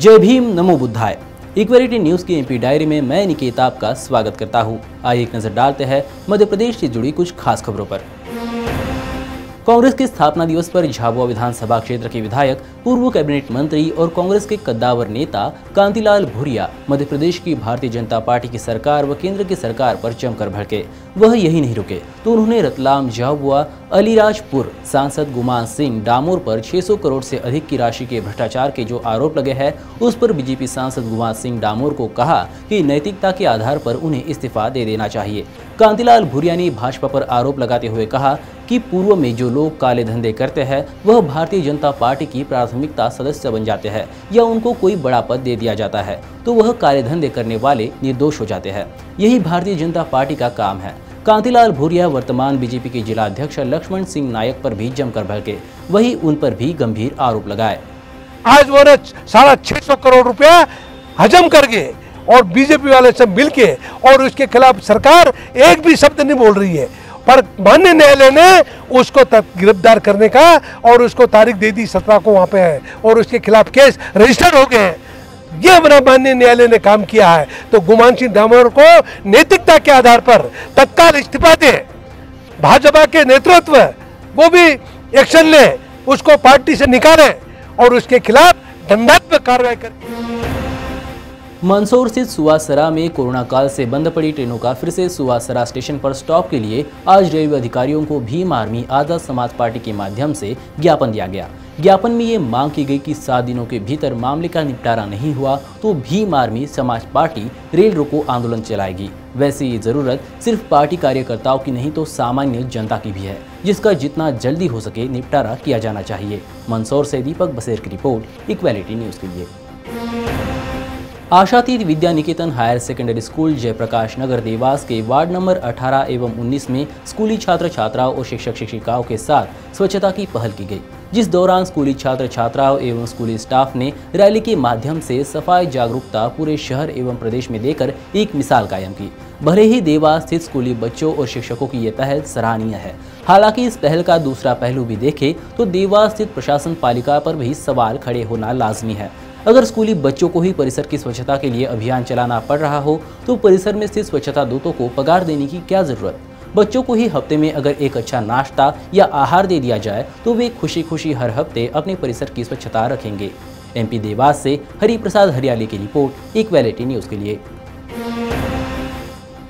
जय भीम, नमो बुद्धाय। इक्वेरिटी न्यूज़ की एमपी डायरी में मैं निकेता आपका स्वागत करता हूँ। आइए एक नज़र डालते हैं मध्य प्रदेश से जुड़ी कुछ खास खबरों पर। कांग्रेस के स्थापना दिवस पर झाबुआ विधानसभा क्षेत्र के विधायक, पूर्व कैबिनेट मंत्री और कांग्रेस के कद्दावर नेता कांतिलाल भूरिया, मध्य प्रदेश की भारतीय जनता पार्टी की सरकार व केंद्र की सरकार पर जमकर भड़के। वह यही नहीं रुके। तो उन्होंने रतलाम, झाबुआ, अलीराजपुर, सांसद गुमान सिंह, डामोर पर 600 करोड़ से अधिक की राशि के भ्रष्टाचार के जो आरोप लगे हैं, उस पर बीजेपी सांसद गुमान सिंह डामोर को कहा कि नैतिकता के आधार पर उन्हें इस्तीफा दे देना चाहिए। कांतिलाल भूरिया ने भाजपा पर आरोप लगाते हुए कहा कि पूर्व में जो लोग काले धंधे करते हैं, वह भारतीय जनता पार्टी की प्राथमिकता सदस्य बन जाते हैं या उनको कोई बड़ा पद दे दिया जाता है तो वह काले धंधे करने वाले निर्दोष हो जाते हैं। यही भारतीय जनता पार्टी का काम है। कांतिलाल भूरिया वर्तमान बीजेपी के जिला अध्यक्ष लक्ष्मण सिंह नायक पर भी जमकर भड़के, वही उन पर भी गंभीर आरोप लगाए। आज वो साढ़ा छह सौ करोड़ रुपया हजम कर गए और बीजेपी वाले सब मिलके और उसके खिलाफ सरकार एक भी शब्द नहीं बोल रही है। पर मान्य न्यायालय ने उसको गिरफ़्तार करने का और उसको तारीख दे दी, सत्रह को वहाँ पे है और उसके खिलाफ केस रजिस्टर्ड हो गए हैं। ये हमारा माननीय न्यायालय ने काम किया है। तो गुमान सिंह डामोर को नैतिकता के आधार पर तत्काल इस्तीफा दे। भाजपा के नेतृत्व, वो भी एक्शन ले, उसको पार्टी से निकाले और उसके खिलाफ दंडात्मक कार्रवाई करें। मंदसौर स्थित सुवासरा में कोरोना काल से बंद पड़ी ट्रेनों का फिर से सुवासरा स्टेशन पर स्टॉप के लिए आज रेलवे अधिकारियों को भीम आर्मी आज़ाद समाज पार्टी के माध्यम से ज्ञापन दिया गया। ज्ञापन में ये मांग की गई कि सात दिनों के भीतर मामले का निपटारा नहीं हुआ तो Bhim army Samaj party rail रोको आंदोलन चलाएगी। वैसे ये ज़रूरत सिर्फ़ पार्टी कार्यकर्ताओं की नहीं तो सामान्य जनता की भी है। जिसका जितना जल्दी हो सके निपटारा किया जाना चाहिए। मंदसौर से दीपक बसेर की रिपोर्ट, इक्वेलिटी न्यूज़ के लिए। Ashatit Vidya Niketan higher secondary school, Jayaprakash Nagar, Dewas के वार्ड नंबर 18 एवं 19 में स्कूली छात्र छात्राओं और शिक्षक शिक्षिकाओं के साथ स्वच्छता की पहल की गई। जिस दौरान स्कूली छात्र छात्राओं एवं स्कूली स्टाफ ने रैली के माध्यम से सफ़ाई जागरूकता पूरे शहर एवं प्रदेश में देकर एक मिसाल कायम की। भले ही देवास स्थित स्कूली बच्चों और शिक्षकों की यह पहल सराहनीय है, हालाँकि इस पहल का दूसरा पहलू भी देखें तो देवास स्थित प्रशासन पालिका पर भी सवाल खड़े होना लाजमी है। अगर स्कूली बच्चों को ही परिसर की स्वच्छता के लिए अभियान चलाना पड़ रहा हो तो परिसर में स्थित स्वच्छता दूतों को पगार देने की क्या ज़रूरत? बच्चों को ही हफ़्ते में अगर एक अच्छा नाश्ता या आहार दे दिया जाए तो वे खुशी खुशी हर हफ़्ते अपने परिसर की स्वच्छता रखेंगे। एमपी देवास से हरि प्रसाद हरियाली की रिपोर्ट इक्वेलिटी न्यूज़ के लिए।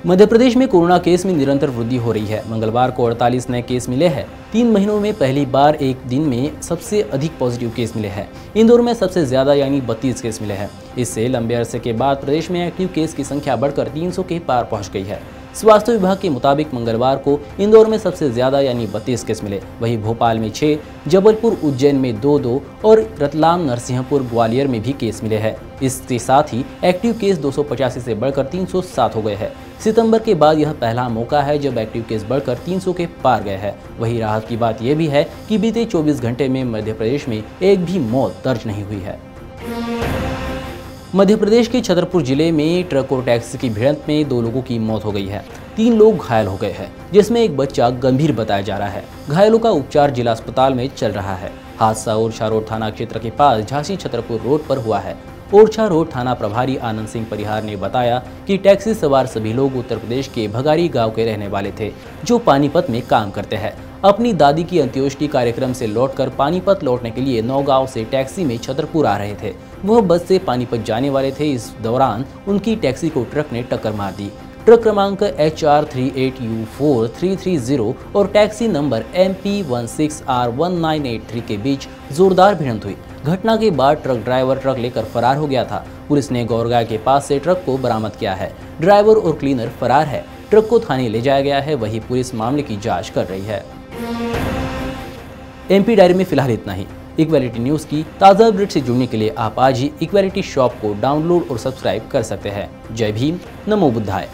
मध्य प्रदेश में कोरोना केस में निरंतर वृद्धि हो रही है। मंगलवार को 48 नए केस मिले हैं। तीन महीनों में पहली बार एक दिन में सबसे अधिक पॉजिटिव केस मिले हैं। इंदौर में सबसे ज़्यादा यानी 32 केस मिले हैं। इससे लंबे अरसे के बाद प्रदेश में एक्टिव केस की संख्या बढ़कर 300 के पार पहुँच गई है। स्वास्थ्य विभाग के मुताबिक मंगलवार को इंदौर में सबसे ज़्यादा यानी बत्तीस केस मिले। वहीं भोपाल में छह, जबलपुर, उज्जैन में दो दो और रतलाम, नरसिंहपुर, ग्वालियर में भी केस मिले हैं। इसके साथ ही एक्टिव केस दो सौ पचासी से बढ़कर 307 हो गए हैं। सितंबर के बाद यह पहला मौका है जब एक्टिव केस बढ़कर 300 के पार गए हैं। वही राहत की बात यह भी है कि बीते 24 घंटे में मध्य प्रदेश में एक भी मौत दर्ज नहीं हुई है। मध्य प्रदेश के छतरपुर ज़िले में ट्रक और टैक्सी की भिड़ंत में दो लोगों की मौत हो गई है। तीन लोग घायल हो गए हैं, जिसमें एक बच्चा गंभीर बताया जा रहा है। घायलों का उपचार जिला अस्पताल में चल रहा है। हादसा ओरछा रोड थाना क्षेत्र के पास झांसी छतरपुर रोड पर हुआ है। ओरछा रोड थाना प्रभारी आनंद सिंह परिहार ने बताया कि टैक्सी सवार सभी लोग उत्तर प्रदेश के भगारी गाँव के रहने वाले थे, जो पानीपत में काम करते हैं। अपनी दादी की अंत्योष्टि कार्यक्रम से लौटकर पानीपत लौटने के लिए नौगांव से टैक्सी में छतरपुर आ रहे थे। वह बस से पानीपत जाने वाले थे। इस दौरान उनकी टैक्सी को ट्रक ने टक्कर मार दी। ट्रक क्रमांक H R three eight U four three three zero और taxi number M P one six R one nine eight three के बीच जोरदार भिड़ंत हुई। घटना के बाद ट्रक ड्राइवर ट्रक लेकर फरार हो गया था। पुलिस ने गौरगा के पास से ट्रक को बरामद किया है। ड्राइवर और क्लीनर फरार है। ट्रक को थाने ले जाया गया है। वही पुलिस मामले की जाँच कर रही है। एमपी डायरी में फ़िलहाल इतना ही। इक्वालिटी न्यूज़ की ताज़ा अपडेट से जुड़ने के लिए आप आज ही इक्वालिटी शॉप को डाउनलोड और सब्सक्राइब कर सकते हैं। जय भीम, नमो बुद्धाय।